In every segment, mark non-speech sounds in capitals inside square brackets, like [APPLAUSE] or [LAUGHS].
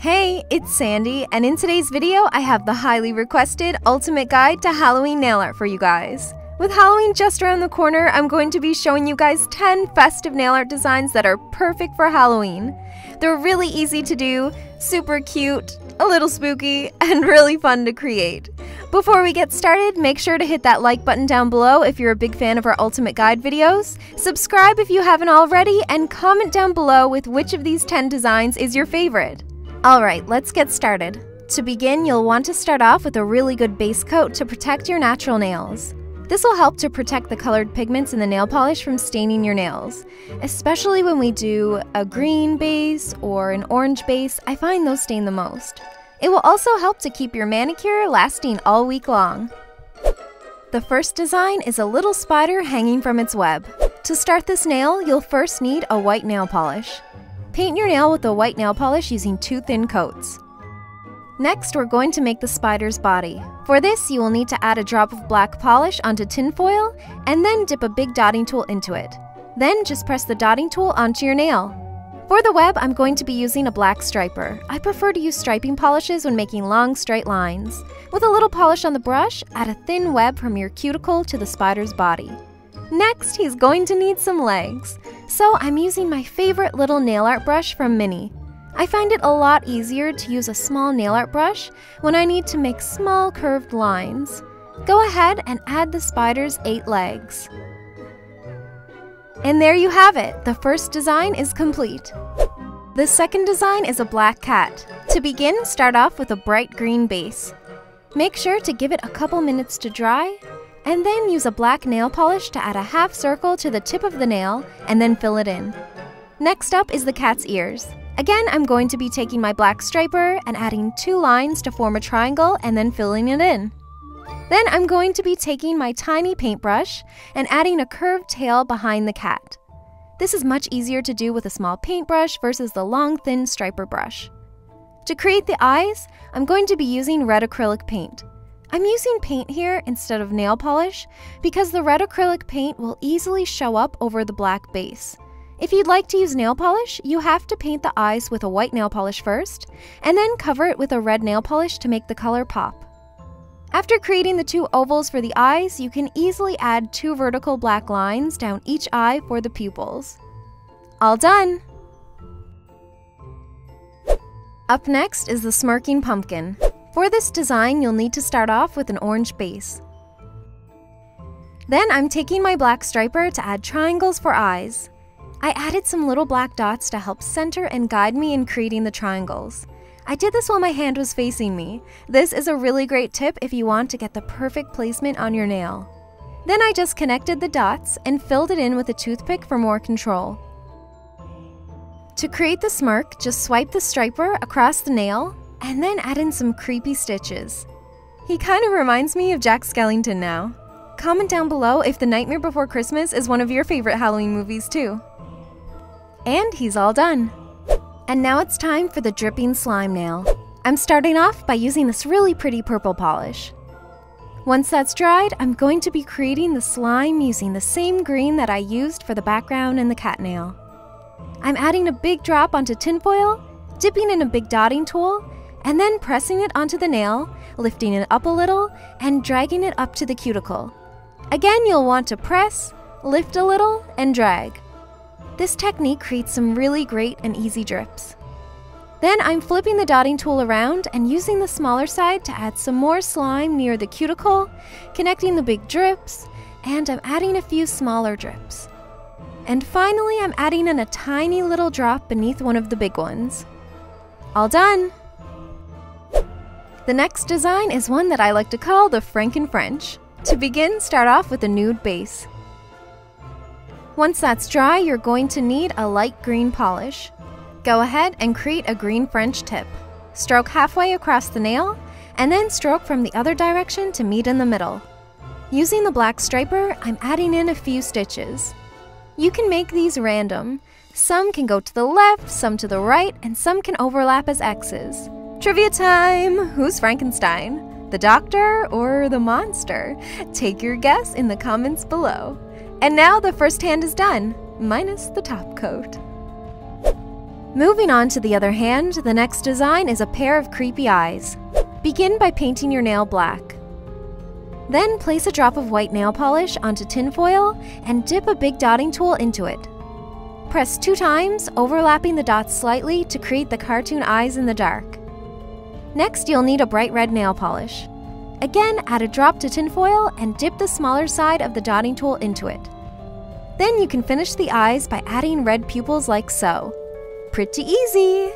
Hey, it's Sandy, and in today's video, I have the highly requested ultimate guide to Halloween nail art for you guys. With Halloween just around the corner, I'm going to be showing you guys 10 festive nail art designs that are perfect for Halloween. They're really easy to do, super cute, a little spooky, [LAUGHS] and really fun to create. Before we get started, make sure to hit that like button down below if you're a big fan of our Ultimate Guide videos, subscribe if you haven't already, and comment down below with which of these 10 designs is your favorite. Alright, let's get started. To begin, you'll want to start off with a really good base coat to protect your natural nails. This will help to protect the colored pigments in the nail polish from staining your nails. Especially when we do a green base or an orange base, I find those stain the most. It will also help to keep your manicure lasting all week long. The first design is a little spider hanging from its web. To start this nail, you'll first need a white nail polish. Paint your nail with a white nail polish using two thin coats. Next, we're going to make the spider's body. For this, you will need to add a drop of black polish onto tinfoil and then dip a big dotting tool into it. Then just press the dotting tool onto your nail. For the web, I'm going to be using a black striper. I prefer to use striping polishes when making long straight lines. With a little polish on the brush, add a thin web from your cuticle to the spider's body. Next, he's going to need some legs. So I'm using my favorite little nail art brush from Mini. I find it a lot easier to use a small nail art brush when I need to make small curved lines. Go ahead and add the spider's eight legs. And there you have it, the first design is complete. The second design is a black cat. To begin, start off with a bright green base. Make sure to give it a couple minutes to dry, and then use a black nail polish to add a half circle to the tip of the nail and then fill it in. Next up is the cat's ears. Again, I'm going to be taking my black striper and adding two lines to form a triangle and then filling it in. Then I'm going to be taking my tiny paintbrush and adding a curved tail behind the cat. This is much easier to do with a small paintbrush versus the long thin striper brush. To create the eyes, I'm going to be using red acrylic paint. I'm using paint here instead of nail polish because the red acrylic paint will easily show up over the black base. If you'd like to use nail polish, you have to paint the eyes with a white nail polish first, and then cover it with a red nail polish to make the color pop. After creating the two ovals for the eyes, you can easily add two vertical black lines down each eye for the pupils. All done! Up next is the smirking pumpkin. For this design, you'll need to start off with an orange base. Then I'm taking my black striper to add triangles for eyes. I added some little black dots to help center and guide me in creating the triangles. I did this while my hand was facing me. This is a really great tip if you want to get the perfect placement on your nail. Then I just connected the dots and filled it in with a toothpick for more control. To create the smirk, just swipe the striper across the nail and then add in some creepy stitches. He kind of reminds me of Jack Skellington now. Comment down below if The Nightmare Before Christmas is one of your favorite Halloween movies too. And he's all done. And now it's time for the dripping slime nail. I'm starting off by using this really pretty purple polish. Once that's dried, I'm going to be creating the slime using the same green that I used for the background and the cat nail. I'm adding a big drop onto tinfoil, dipping in a big dotting tool, and then pressing it onto the nail, lifting it up a little, and dragging it up to the cuticle. Again, you'll want to press, lift a little, and drag. This technique creates some really great and easy drips. Then I'm flipping the dotting tool around and using the smaller side to add some more slime near the cuticle, connecting the big drips, and I'm adding a few smaller drips. And finally, I'm adding in a tiny little drop beneath one of the big ones. All done! The next design is one that I like to call the Franken French. To begin, start off with a nude base. Once that's dry, you're going to need a light green polish. Go ahead and create a green French tip. Stroke halfway across the nail, and then stroke from the other direction to meet in the middle. Using the black striper, I'm adding in a few stitches. You can make these random. Some can go to the left, some to the right, and some can overlap as X's. Trivia time! Who's Frankenstein? The doctor or the monster? Take your guess in the comments below. And now the first hand is done, minus the top coat. Moving on to the other hand, the next design is a pair of creepy eyes. Begin by painting your nail black. Then place a drop of white nail polish onto tinfoil and dip a big dotting tool into it. Press two times, overlapping the dots slightly to create the cartoon eyes in the dark. Next, you'll need a bright red nail polish. Again, add a drop to tinfoil and dip the smaller side of the dotting tool into it. Then you can finish the eyes by adding red pupils like so. Pretty easy!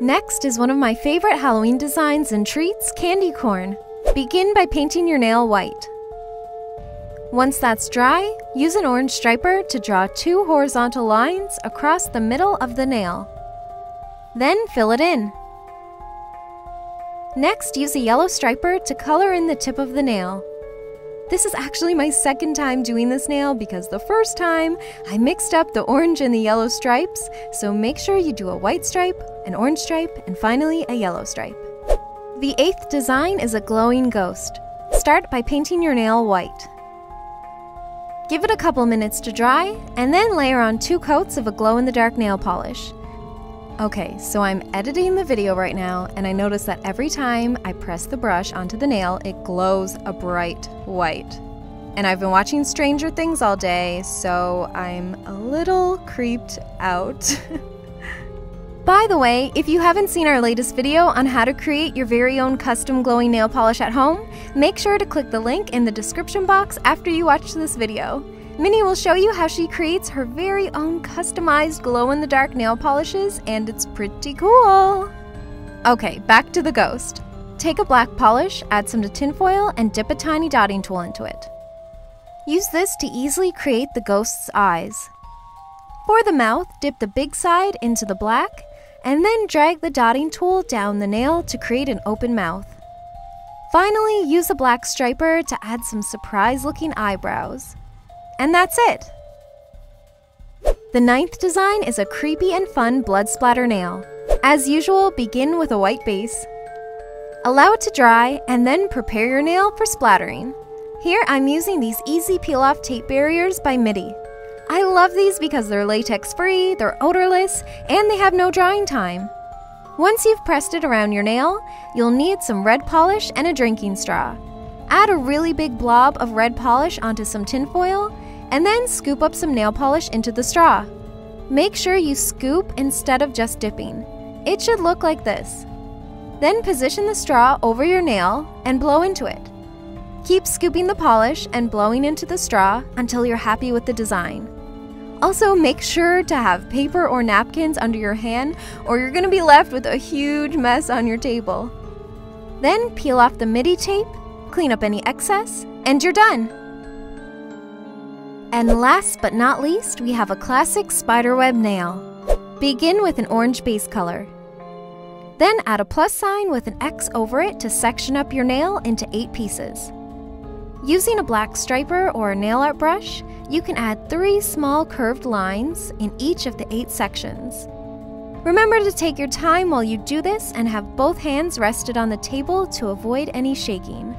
Next is one of my favorite Halloween designs and treats, candy corn. Begin by painting your nail white. Once that's dry, use an orange striper to draw two horizontal lines across the middle of the nail. Then fill it in. Next, use a yellow striper to color in the tip of the nail. This is actually my second time doing this nail because the first time I mixed up the orange and the yellow stripes, so make sure you do a white stripe, an orange stripe, and finally a yellow stripe. The eighth design is a glowing ghost. Start by painting your nail white. Give it a couple minutes to dry, and then layer on two coats of a glow-in-the-dark nail polish. Okay, so I'm editing the video right now, and I notice that every time I press the brush onto the nail, it glows a bright white. And I've been watching Stranger Things all day, so I'm a little creeped out. [LAUGHS] By the way, if you haven't seen our latest video on how to create your very own custom glowing nail polish at home, make sure to click the link in the description box after you watch this video. Minnie will show you how she creates her very own customized glow-in-the-dark nail polishes, and it's pretty cool! Okay, back to the ghost. Take a black polish, add some to tinfoil, and dip a tiny dotting tool into it. Use this to easily create the ghost's eyes. For the mouth, dip the big side into the black, and then drag the dotting tool down the nail to create an open mouth. Finally, use a black striper to add some surprise-looking eyebrows. And that's it! The ninth design is a creepy and fun blood splatter nail. As usual, begin with a white base. Allow it to dry, and then prepare your nail for splattering. Here I'm using these easy peel-off tape barriers by Mitty. I love these because they're latex-free, they're odorless, and they have no drying time. Once you've pressed it around your nail, you'll need some red polish and a drinking straw. Add a really big blob of red polish onto some tinfoil and then scoop up some nail polish into the straw. Make sure you scoop instead of just dipping. It should look like this. Then position the straw over your nail and blow into it. Keep scooping the polish and blowing into the straw until you're happy with the design. Also, make sure to have paper or napkins under your hand or you're going to be left with a huge mess on your table. Then peel off the Mitty tape, clean up any excess, and you're done! And last but not least, we have a classic spiderweb nail. Begin with an orange base color. Then add a plus sign with an X over it to section up your nail into 8 pieces. Using a black striper or a nail art brush, you can add 3 small curved lines in each of the 8 sections. Remember to take your time while you do this and have both hands rested on the table to avoid any shaking.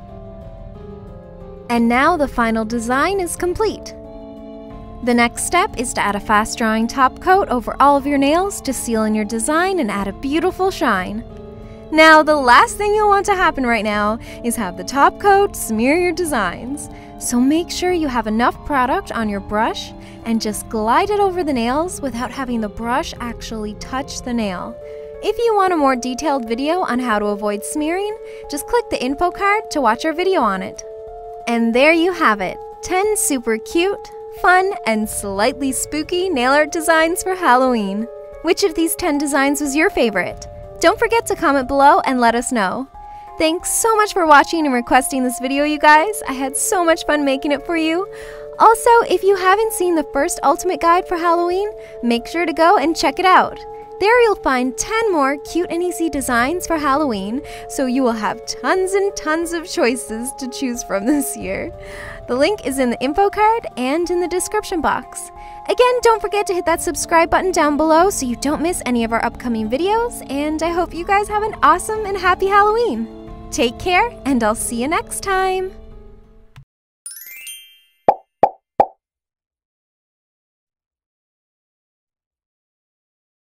And now the final design is complete. The next step is to add a fast drying top coat over all of your nails to seal in your design and add a beautiful shine. Now, the last thing you'll want to happen right now is have the top coat smear your designs. So make sure you have enough product on your brush and just glide it over the nails without having the brush actually touch the nail. If you want a more detailed video on how to avoid smearing, just click the info card to watch our video on it. And there you have it, 10 super cute, fun, and slightly spooky nail art designs for Halloween. Which of these 10 designs was your favorite? Don't forget to comment below and let us know. Thanks so much for watching and requesting this video, you guys. I had so much fun making it for you. Also, if you haven't seen the first Ultimate Guide for Halloween, make sure to go and check it out. There you'll find 10 more cute and easy designs for Halloween, so you will have tons and tons of choices to choose from this year. The link is in the info card and in the description box. Again, don't forget to hit that subscribe button down below so you don't miss any of our upcoming videos, and I hope you guys have an awesome and happy Halloween. Take care, and I'll see you next time.